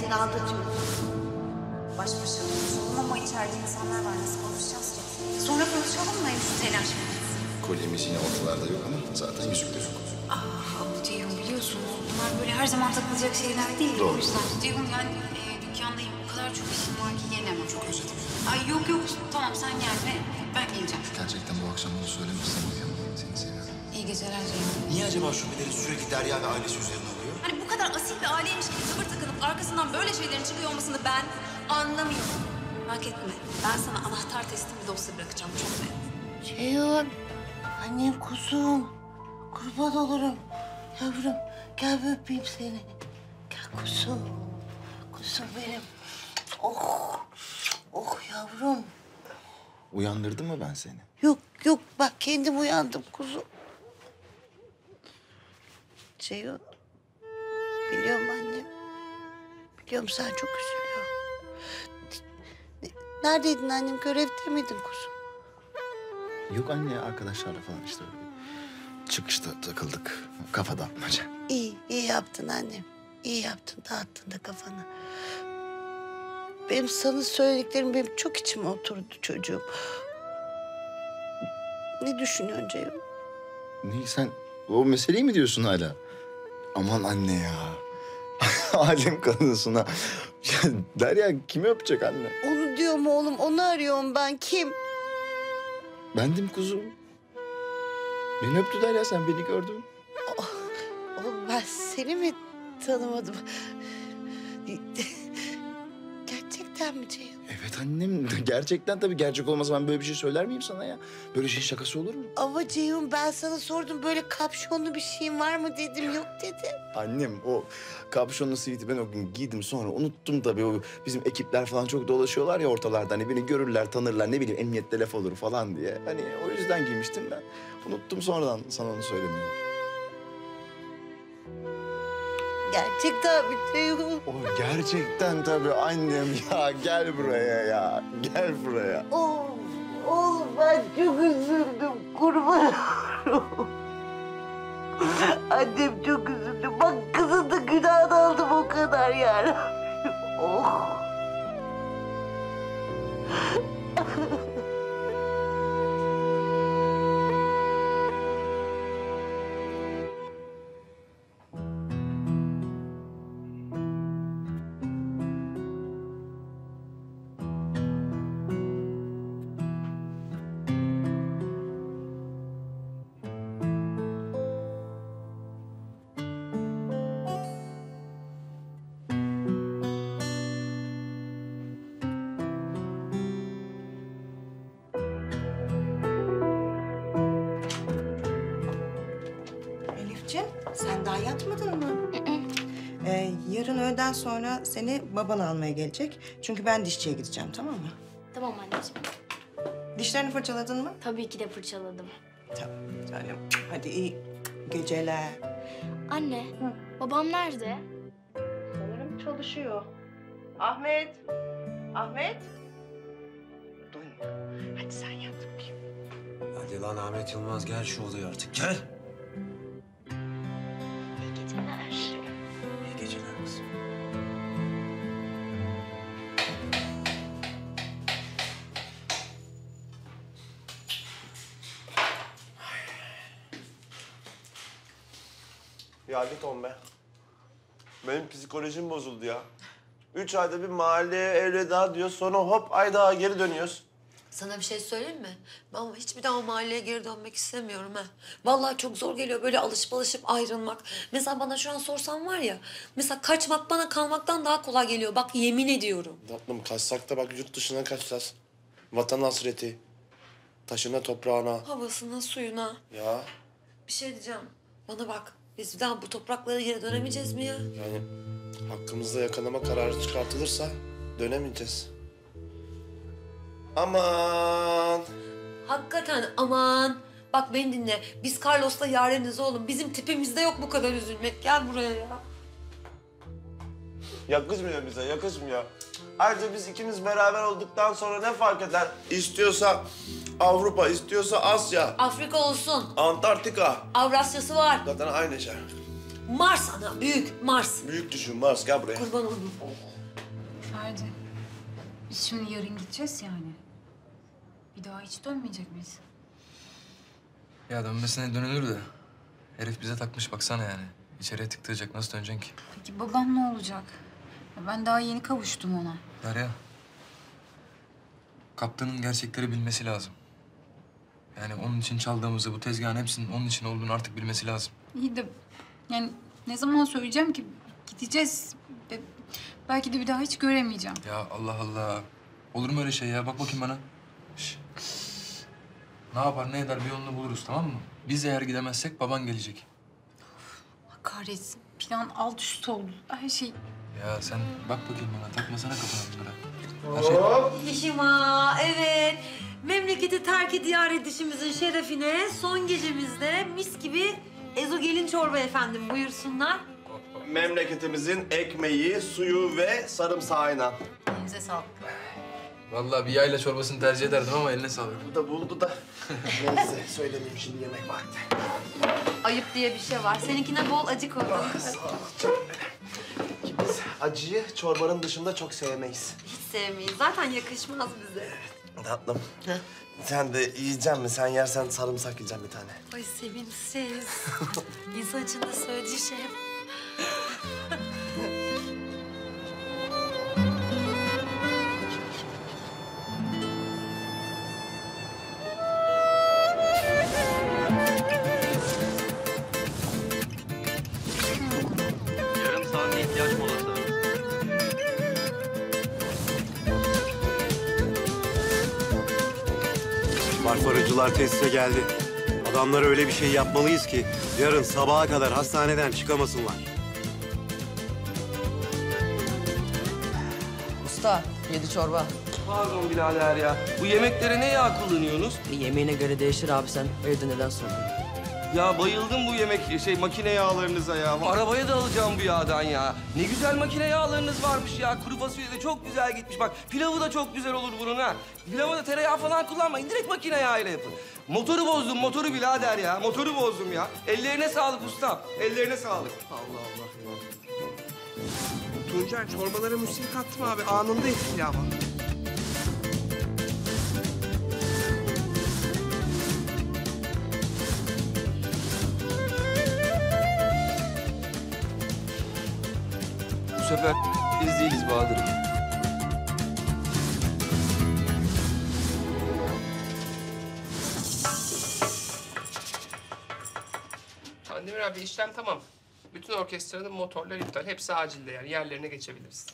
seni aldatıyorsun. Baş başa konuşalım ama içeride insanlar var. Nasıl konuşacağız ki? Sonra konuşalım mı? Şu telaş Kolyemiz yine ortalarda yok ama zaten yüzük de yok. Ah Ceyhun biliyorsun bunlar böyle her zaman takılacak şeyler değil. Doğru. Ceyhun yani e, dükkandayım. O kadar çok işim var ki gelemem. Çok özledim. Ay yok yok tamam sen gelme. Ben geleceğim. Gerçekten bu akşam bunu söylemezsem uyuyamam. Seni seviyorum. İyi geceler Ceyhun. Niye acaba şüpheleri sürekli Derya ve ailesi üzerine bu kadar asil bir aileymiş gibi tavır takınıp arkasından böyle şeylerin çıkıyor olmasını ben anlamıyorum. Merak etme. Ben sana anahtar teslim bir dosya bırakacağım. Çok net. Ceyhun. Annem kuzum. Kurban olurum. Yavrum gel bir öpeyim seni. Gel kuzum. Kuzum benim. Oh. Oh yavrum. Uyandırdım mı ben seni? Yok yok bak kendim uyandım kuzum. Ceyhun. Biliyorum annem. Biliyorum sen çok üzülüyorsun. Neredeydin annem? Görevde miydin kuzum? Yok anne arkadaşlarla falan işte. Çıkışta takıldık. Kafa dağıtmaca. İyi, iyi yaptın annem. İyi yaptın, dağıttın da kafanı. Benim sana söylediklerim benim çok içime oturdu çocuğum. Ne düşünüyorsun Ceyhun? Ne sen o meseleyi mi diyorsun hala? Aman anne ya. Alem kadınsın ha. Ya Derya kimi öpecek anne? Onu diyorum oğlum, onu arıyorum ben. Kim? Bendim kuzum. Beni öptü Derya sen beni gördün. Oğlum ben seni mi tanımadım? Gerçekten mi Ceyhun? Evet annem gerçekten tabii gerçek olmasa ben böyle bir şey söyler miyim sana ya? Böyle şey şakası olur mu? Ama Ceyhun ben sana sordum böyle kapşonlu bir şeyin var mı dedim. Yok dedi. Annem o kapşonlu siviti ben o gün giydim sonra unuttum tabii o bizim ekipler falan çok dolaşıyorlar ya ortalarda hani beni görürler tanırlar ne bileyim emniyette laf olur falan diye. Hani o yüzden giymiştim ben. Unuttum sonradan sana onu söylemeyi. Gerçekten mi Ceyhun? O gerçekten tabii annem ya gel buraya ya gel buraya. Oğlum, oğlum ben çok üzüldüm. Kurban olurum. Annem çok üzüldü. Bak kızın da günahını aldım o kadar yani. Oh. Sen daha yatmadın mı? Ee, yarın öğleden sonra seni baban almaya gelecek. Çünkü ben dişçiye gideceğim, tamam mı? Tamam anneciğim. Dişlerini fırçaladın mı? Tabii ki de fırçaladım. Tamam, canım. Hadi iyi geceler. Anne, babam nerede? Sanırım çalışıyor. Ahmet! Ahmet! Duymuyor. Hadi sen yat bakayım. Hadi lan Ahmet Yılmaz gel şu odaya artık gel. Ya git on be. Benim psikolojim bozuldu ya. Üç ayda bir mahalleye elveda diyor. Sonra hop ay daha geri dönüyoruz. Sana bir şey söyleyeyim mi? Ben hiçbir daha o mahalleye geri dönmek istemiyorum ha. Vallahi çok zor geliyor böyle alışıp alışıp ayrılmak. Mesela bana şu an sorsan var ya... Mesela kaçmak bana kalmaktan daha kolay geliyor. Bak yemin ediyorum. Tatlım kaçsak da bak yurt dışına kaçacağız. Vatan hasreti. Taşına toprağına. Havasına, suyuna. Ya Bir şey diyeceğim. Bana bak. Biz bir daha bu topraklara geri dönemeyeceğiz mi ya? yani hakkımızda yakalama kararı çıkartılırsa dönemeyeceğiz. Aman. Hakikaten aman. Bak beni dinle. Biz Carlos'la yareniz oğlum. Bizim tipimizde yok bu kadar üzülmek. Gel buraya ya. Yakışmıyor bize, yakışmıyor. Ayrıca biz ikimiz beraber olduktan sonra ne fark eder? İstiyorsa Avrupa, istiyorsa Asya, Afrika olsun. Antarktika. Avrasya'sı var. Zaten aynı şey. Mars ana. Büyük Mars. Büyük düşün Mars, gel buraya. Kurban olurum. Ferdi, biz şimdi yarın gideceğiz yani. Bir daha hiç dönmeyecek miyiz? Ya dönmesine dönülür de. Herif bize takmış baksana yani. İçeriye tıktıracak nasıl döneceksin ki? Peki babam ne olacak? Ya Ben daha yeni kavuştum ona. Derya. Kaptanın gerçekleri bilmesi lazım. Yani onun için çaldığımızı, bu tezgahın hepsinin onun için olduğunu artık bilmesi lazım. İyi de yani ne zaman söyleyeceğim ki gideceğiz. Belki de bir daha hiç göremeyeceğim. Ya Allah Allah. Olur mu öyle şey ya? Bak bakayım bana. Şş. Ne yapar ne eder bir yolunu buluruz tamam mı? Biz eğer gidemezsek baban gelecek. Allah Kahretsin. Plan alt üst oldu. Her şey Ya sen bak bakayım bana. Takmasana kafana bunlara. Her şey... Yeşima, evet. Memleketi terk diyar edişimizin şerefine son gecemizde mis gibi ezogelin çorba efendim buyursunlar. Memleketimizin ekmeği, suyu ve sarımsağıyla. elinize sağlık. Vallahi bir yayla çorbasını tercih ederdim ama eline sağlık. Bu da buldu da. Neyse söylemeyeyim şimdi yemek vakti. Ayıp diye bir şey var. Seninkine bol acı koydum. Biz acıyı çorbanın dışında çok sevmeyiz. Hiç sevmeyiz. Zaten yakışmaz bize. Tatlım. Sen de yiyecek misin? Sen yersen sarımsak yiyeceğim bir tane. Ay sevimsiz. İnsan içinde söylediği şey. Barbarıcılar tesise geldi. Adamlara öyle bir şey yapmalıyız ki yarın sabaha kadar hastaneden çıkamasınlar. Usta, yedi çorba. Pardon birader ya. Bu yemeklere ne yağ kullanıyorsunuz? Yemeğine göre değişir abi sen. Evde neden sordun? Ya bayıldım bu yemek şey makine yağlarınıza ya. Arabaya da alacağım bu yağdan ya. Ne güzel makine yağlarınız varmış ya. Kuru fasulye de çok güzel gitmiş. Bak pilavı da çok güzel olur bunun ha. Pilava da tereyağı falan kullanmayın. Direkt makine yağıyla yapın. Motoru bozdum motoru birader ya. Motoru bozdum ya. Ellerine sağlık ustam. Ellerine sağlık. Allah Allah. Tuncer çorbalara müslik attım abi. Anında etkili sefer biz değiliz Bahadır'ım. Kandemir abi işlem tamam. Bütün orkestranın motorlar iptal. Hepsi acilde yani yerlerine geçebiliriz.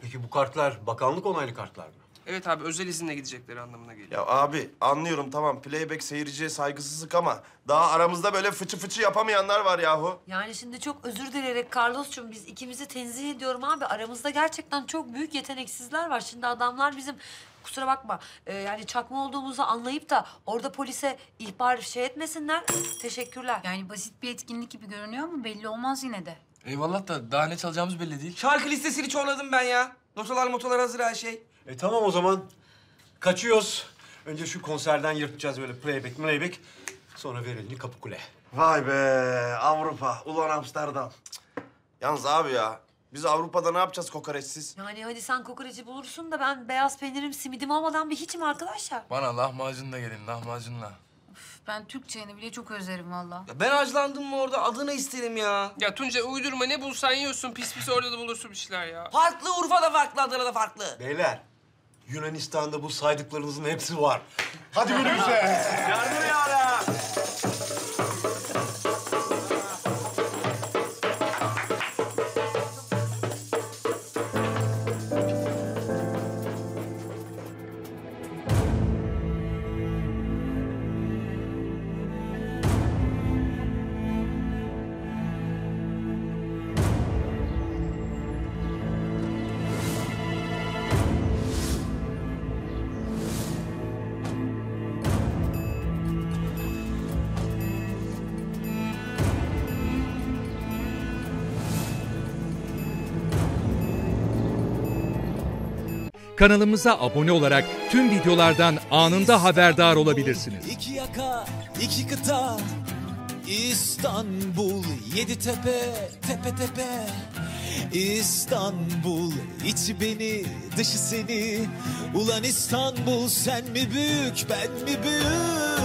Peki bu kartlar bakanlık onaylı kartlar mı? Evet abi özel izinle gidecekleri anlamına geliyor. Ya abi anlıyorum tamam playback seyirciye saygısızlık ama daha aramızda böyle fıçı fıçı yapamayanlar var yahu. Yani şimdi çok özür dileyerek Carlos'cum biz ikimizi tenzih ediyorum abi. Aramızda gerçekten çok büyük yeteneksizler var. Şimdi adamlar bizim kusura bakma e, yani çakma olduğumuzu anlayıp da orada polise ihbar şey etmesinler. Teşekkürler. Yani basit bir etkinlik gibi görünüyor ama belli olmaz yine de. Eyvallah da daha ne çalacağımız belli değil. Şarkı listesini çoğladım ben ya. Notalar motolar hazır her şey. E tamam o zaman. Kaçıyoruz. Önce şu konserden yırtacağız böyle playback playback. Sonra ver elini kapı kule. Vay be Avrupa, ulan Amsterdam. Yalnız abi ya biz Avrupa'da ne yapacağız kokoreçsiz? Yani hadi sen kokoreci bulursun da ben beyaz peynirim simidim olmadan bir hiçim arkadaşlar. Bana lahmacunla gelin lahmacunla. Ben Türk çayını bile çok özlerim valla. Ya ben acılandım mı orada adını isterim ya. Ya Tunca uydurma ne bulsan yiyorsun. Pis pis orada da bulursun bir şeyler ya. Farklı Urfa'da farklı Adana'da farklı. Beyler Yunanistan'da bu saydıklarınızın hepsi var. Hadi günümüze. Yardım yara. Kanalımıza abone olarak tüm videolardan anında haberdar olabilirsiniz. İki yaka, iki kıta, İstanbul, yedi tepe, tepe tepe. İstanbul içi beni dışı seni Ulan İstanbul sen mi büyük ben mi büyük